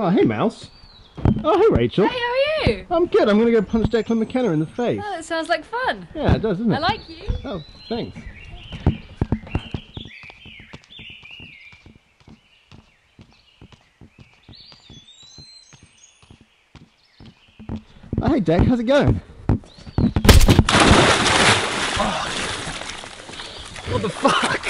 Oh, hey, Mouse. Oh, hey, Rachel. Hey, how are you? I'm good. I'm going to go punch Declan McKenna in the face. Oh, that sounds like fun. Yeah, it does, doesn't it? I like you. Oh, thanks. Oh, hey, Deck. How's it going? What the fuck?